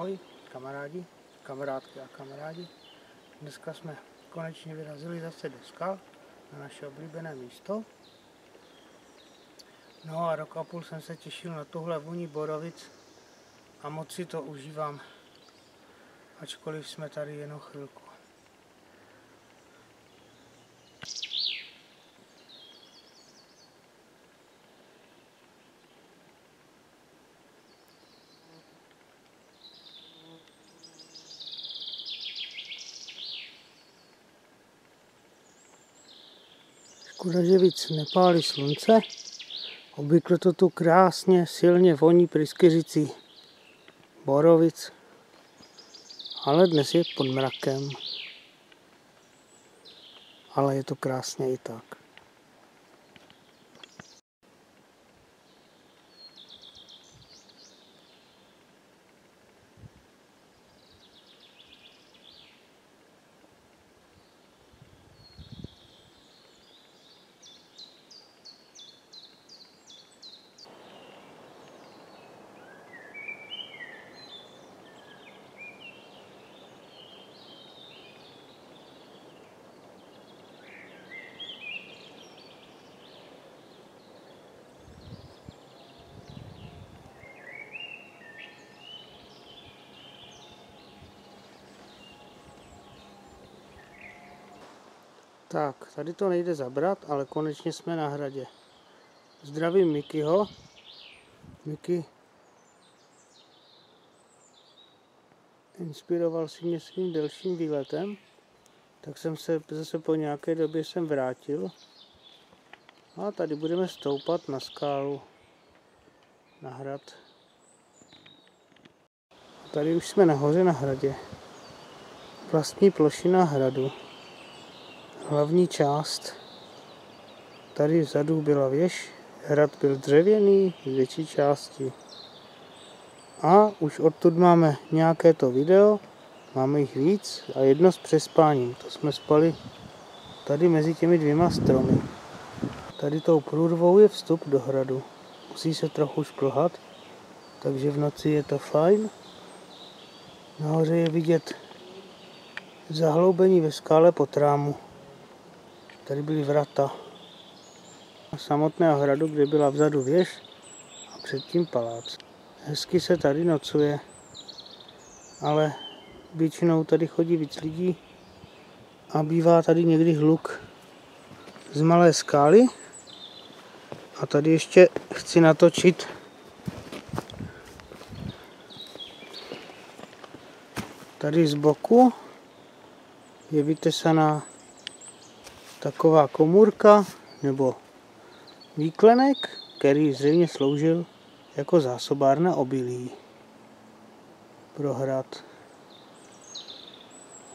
Ahoj kamarádi, kamarádky a kamarádi. Dneska jsme konečně vyrazili zase do skal na naše oblíbené místo. No a rok a půl jsem se těšil na tohle vůni borovic a moc si to užívám, ačkoliv jsme tady jenom chvilku. Škoda, že víc nepálí slunce. Obvykle to tu krásně, silně voní pryskyřicí borovic. Ale dnes je pod mrakem. Ale je to krásně i tak. Tak, tady to nejde zabrat, ale konečně jsme na hradě. Zdravím Mikyho. Miky inspiroval si mě svým delším výletem, tak jsem se zase po nějaké době sem vrátil. A tady budeme stoupat na skálu, na hrad. Tady už jsme nahoře na hradě. Vlastní plošina hradu hlavní část. Tady vzadu byla věž, hrad byl dřevěný z větší části. A už odtud máme nějaké to video, máme jich víc a jedno s přespáním. To jsme spali tady mezi těmi dvěma stromy. Tady tou průrvou je vstup do hradu. Musí se trochu šplhat, takže v noci je to fajn. Nahoře je vidět zahloubení ve skále po trámu. Tady byly vrata samotného hradu, kde byla vzadu věž a předtím palác. Hezky se tady nocuje, ale většinou tady chodí víc lidí a bývá tady někdy hluk z malé skály. A tady ještě chci natočit tady z boku je vytesaná taková komůrka nebo výklenek, který zřejmě sloužil jako zásobárna obilí pro hrad.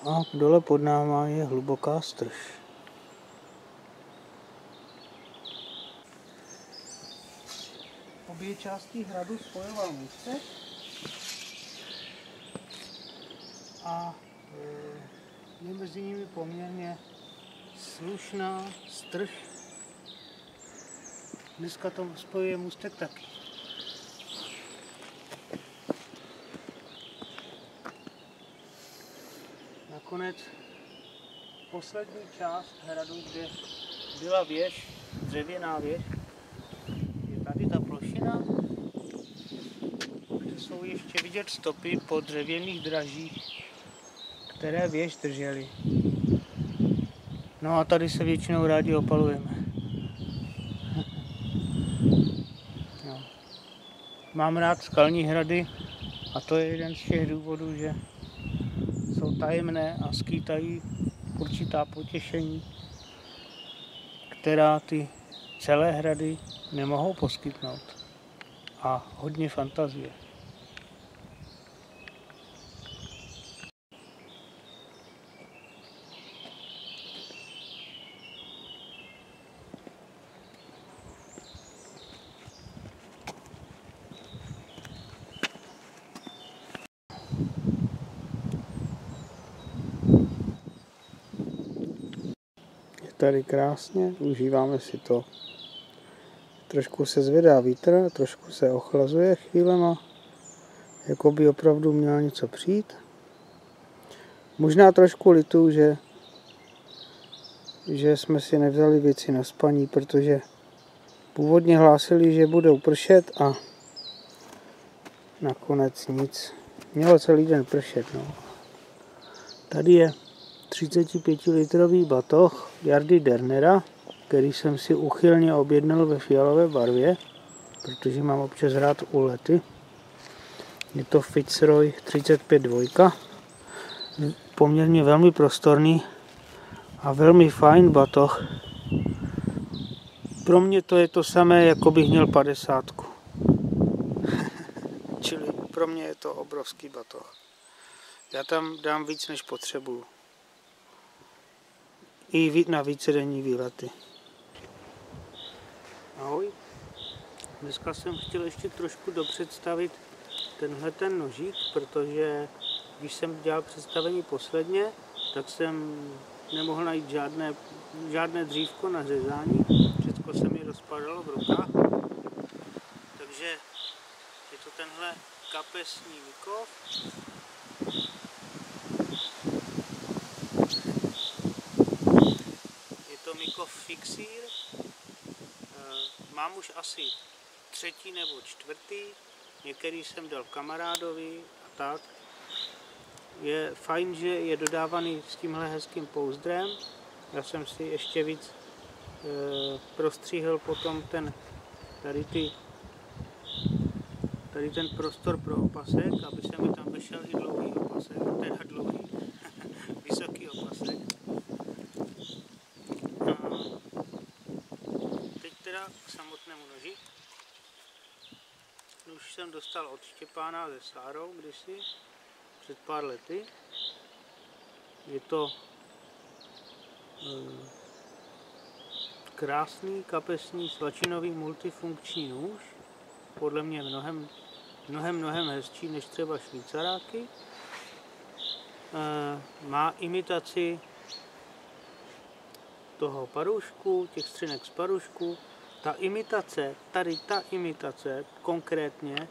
A dole pod náma je hluboká strž. Obě části hradu spojoval můstek a e, je mezi nimi poměrně slušná strž. Dneska to spojuje můstek taky. Nakonec poslední část hradu, kde byla věž, dřevěná věž, je tady ta plošina, kde jsou ještě vidět stopy po dřevěných dražích, které věž držely. No a tady se většinou rádi opalujeme. No. Mám rád skalní hrady a to je jeden z těch důvodů, že jsou tajemné a skýtají určitá potěšení, která ty celé hrady nemohou poskytnout. A hodně fantazie. Tady krásně, užíváme si to. Trošku se zvedá vítr, trošku se ochlazuje chvílema. jako by opravdu měla něco přijít. Možná trošku litu, že, že jsme si nevzali věci na spaní, protože původně hlásili, že budou pršet a nakonec nic. Mělo celý den pršet. No. Tady je 35 litrový batoh Jardy Dernera, který jsem si uchylně objednal ve fialové barvě, protože mám občas rád úlety. Je to Fitzroy 35 2. Poměrně velmi prostorný a velmi fajn batoh. Pro mě to je to samé, jako bych měl 50. Čili pro mě je to obrovský batoh. Já tam dám víc, než potřebuju. I na vícedenní výlety. Ahoj. Dneska jsem chtěl ještě trošku dopředstavit tenhle ten nožík, protože když jsem dělal představení posledně, tak jsem nemohl najít žádné, žádné dřívko na řezání. Všechno se mi rozpadalo v rukách. Takže je to tenhle kapesní Mikov. Mikov Fixír. Eh, mám už asi třetí nebo čtvrtý. Některý jsem dal kamarádovi a tak. Je fajn, že je dodávaný s tímhle hezkým pouzdrem. Já jsem si ještě víc e, prostříhl potom ten tady ty tady ten prostor pro opasek, aby se mi tam vešel i dlouhý opasek, teda dlouhý, vysoký opasek. A teď teda k samotnému noži. Už jsem dostal od Štěpána ze Sárou kdysi, před pár lety. Je to e, krásný kapesní slačinový multifunkční nůž, podle mě mnohem mnohem, mnohem hezčí než třeba švýcaráky. E, má imitaci toho parušku, těch střinek z parušku. Ta imitace, tady ta imitace konkrétně,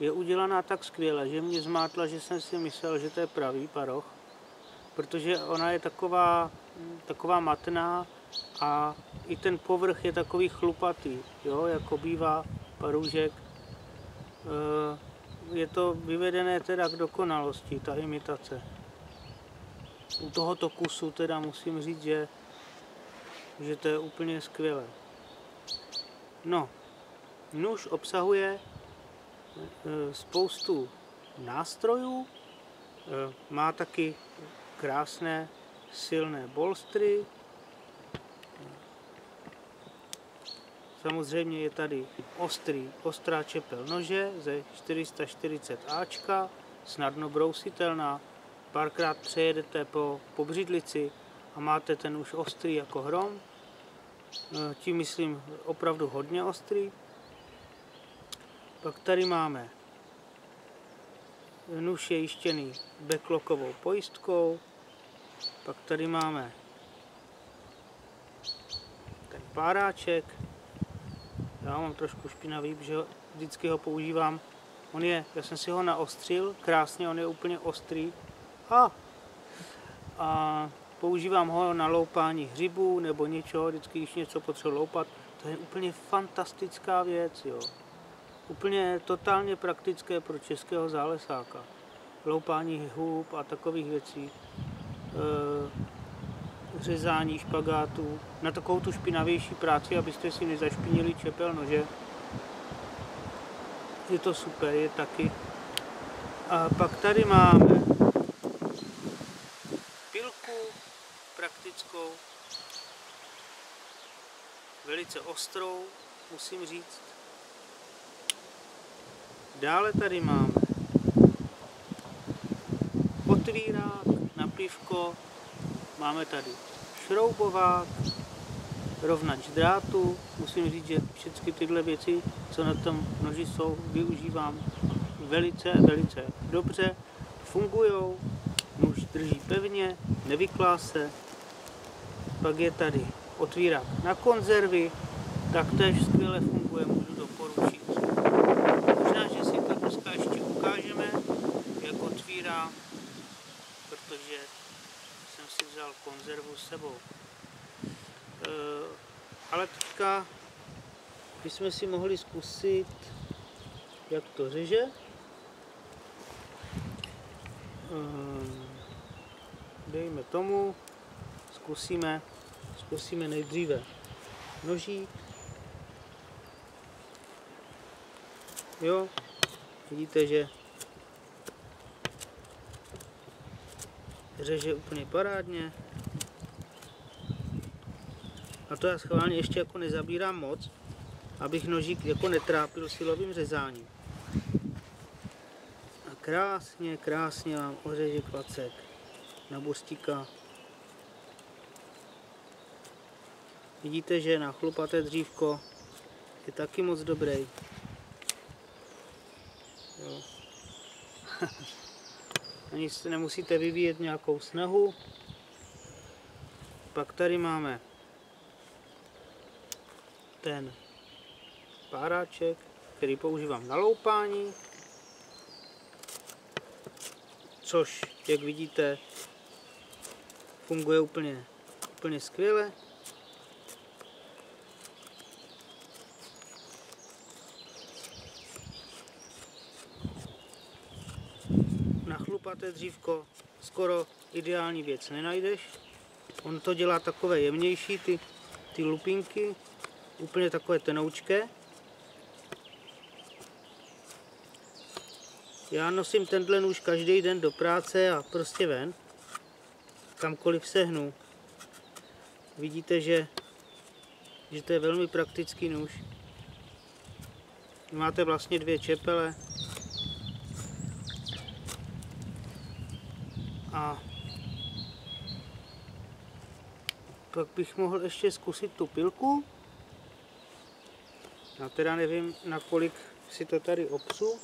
je udělaná tak skvěle, že mě zmátla, že jsem si myslel, že to je pravý paroch, protože ona je taková, taková matná a i ten povrch je takový chlupatý, jo, jako bývá parůžek Eh, je to vyvedené teda k dokonalosti, ta imitace. U tohoto kusu teda musím říct, že, že to je úplně skvělé. No, nůž obsahuje eh, spoustu nástrojů, eh, má taky krásné silné bolstry, Samozřejmě je tady ostrý, ostrá čepel nože ze 440Ačka, snadno brousitelná. Párkrát přejedete po, po břidlici a máte ten už ostrý jako hrom. Tím myslím opravdu hodně ostrý. Pak tady máme nůž je jištěný backlockovou pojistkou. Pak tady máme ten páráček, já mám trošku špinavý, protože vždycky ho používám. On je, já jsem si ho naostřil, krásně, on je úplně ostrý. A, a používám ho na loupání hřibů nebo něčeho, vždycky, když něco potřebuji loupat. To je úplně fantastická věc, jo. Úplně totálně praktické pro českého zálesáka. Loupání hub a takových věcí. E řezání špagátů, na takovou tu špinavější práci, abyste si nezašpinili čepel nože. Je to super, je taky. A pak tady máme pilku praktickou, velice ostrou, musím říct. Dále tady máme otvírák na pivko, máme tady šroubovák, rovnač drátu. Musím říct, že všechny tyhle věci, co na tom noži jsou, využívám velice, velice dobře. Fungují, nůž drží pevně, nevyklá se. Pak je tady otvírák na konzervy, taktéž skvěle funguje, můžu doporučit. Možná, že si to dneska ještě ukážeme. vítá, protože jsem si vzal konzervu s sebou. E, ale teďka bychom si mohli zkusit, jak to řeže. E, dejme tomu, zkusíme, zkusíme nejdříve nožík. Jo, vidíte, že řeže úplně parádně. A to já schválně ještě jako nezabírám moc, abych nožík jako netrápil silovým řezáním. A krásně, krásně vám ořeže klacek na burstíka. Vidíte, že na chlupaté dřívko je taky moc dobrý. Jo. Ani se nemusíte vyvíjet nějakou snahu. Pak tady máme ten páráček, který používám na loupání, což, jak vidíte, funguje úplně, úplně skvěle. Na chlupaté dřívko skoro ideální věc nenajdeš. On to dělá takové jemnější, ty, ty lupinky, úplně takové tenoučké. Já nosím tenhle nůž každý den do práce a prostě ven, kamkoliv se hnu. Vidíte, že, že to je velmi praktický nůž. Máte vlastně dvě čepele. Pak bych mohl ještě zkusit tu pilku. Já teda nevím, na kolik si to tady obsu.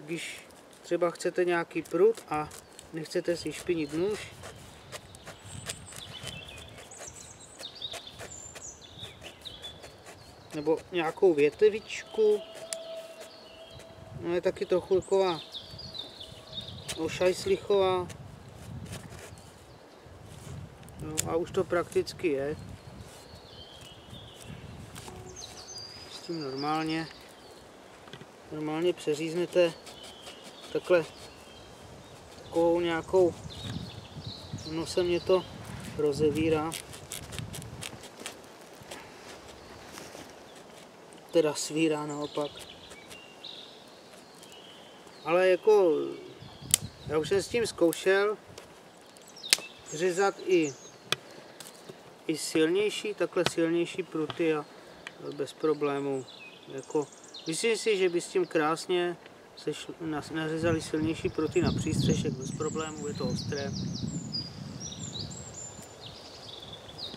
Když třeba chcete nějaký prut a nechcete si špinit nůž, nebo nějakou větevičku, no je taky trochu taková ošajslichová, no a už to prakticky je. S tím normálně, normálně přeříznete takhle takovou nějakou, ono se mě to rozevírá, teda svírá naopak. Ale jako, já už jsem s tím zkoušel řezat i, i silnější, takhle silnější pruty a bez problémů. Jako, myslím si, že by s tím krásně se nařezali silnější pruty na přístřešek bez problémů, je to ostré.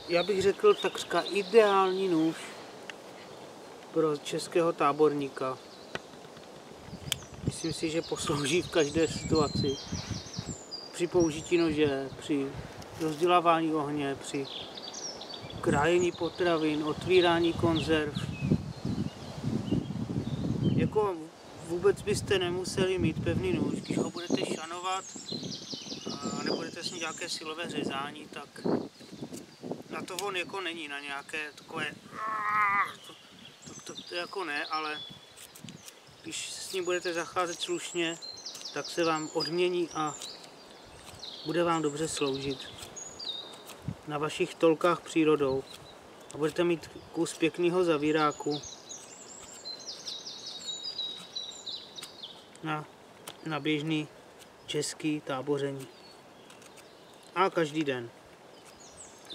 Já bych řekl takřka ideální nůž pro českého táborníka. Myslím si, že poslouží v každé situaci. Při použití nože, při rozdělávání ohně, při krájení potravin, otvírání konzerv. Jako vůbec byste nemuseli mít pevný nůž, když ho budete šanovat a nebudete s nějaké silové řezání, tak na to on jako není, na nějaké takové to, to, to, to jako ne, ale když s ním budete zacházet slušně, tak se vám odmění a bude vám dobře sloužit na vašich tolkách přírodou a budete mít kus pěkného zavíráku na, na běžný český táboření. A každý den.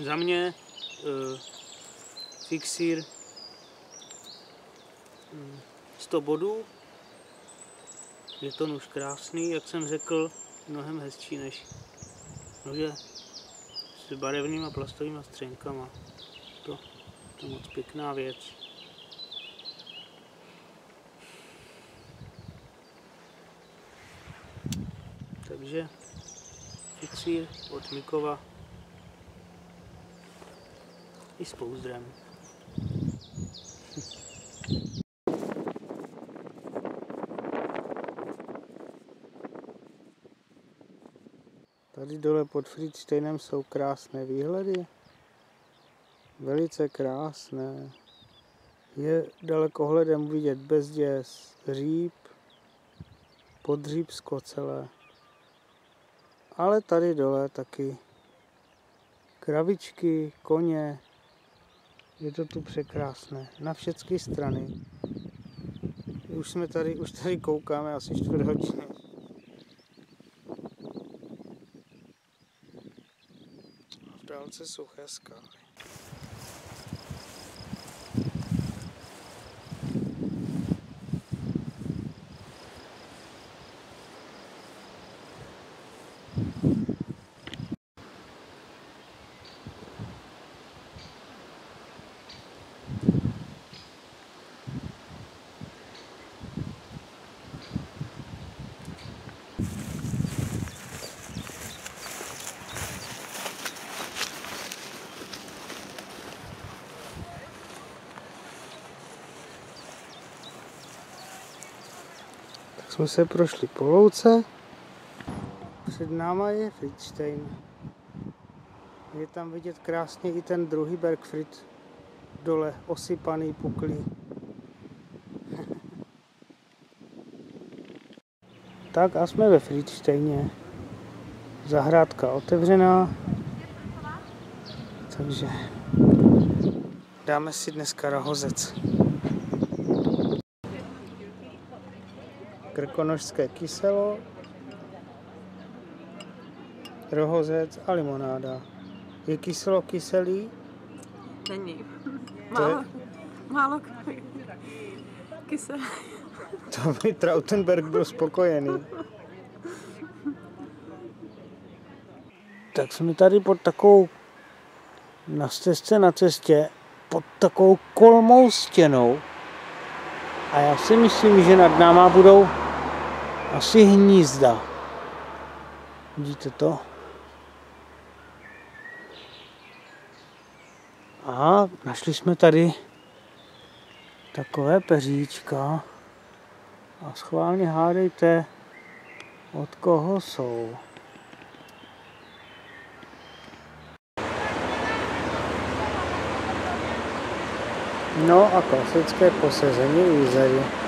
Za mě uh, fixír 100 bodů. Je to nůž krásný, jak jsem řekl, mnohem hezčí než nože s barevnýma plastovými střenkama. To, to je moc pěkná věc. Takže fixír od Mikova i s pouzdrem. Tady dole pod Friedsteinem jsou krásné výhledy. Velice krásné. Je dalekohledem vidět Bezděs, Říp, Podřípsko celé. Ale tady dole taky kravičky, koně. Je to tu překrásné. Na všechny strany. Už jsme tady, už tady koukáme asi čtvrt hodiny. tonący suche skały. Jsme se prošli po louce. Před náma je Friedstein. Je tam vidět krásně i ten druhý Bergfried dole, osypaný, puklý. tak a jsme ve Friedsteině. Zahrádka otevřená. Takže dáme si dneska rahozec. Krkonožské kyselo, rohozec a limonáda. Je kyselo kyselý? Není. To je- Málo, málo kyselé. To by Trautenberg byl spokojený. Tak jsme tady pod takovou na stezce na cestě pod takovou kolmou stěnou a já si myslím, že nad náma budou asi hnízda. Vidíte to? A našli jsme tady takové peříčka. A schválně hádejte, od koho jsou. No a klasické posezení výzady.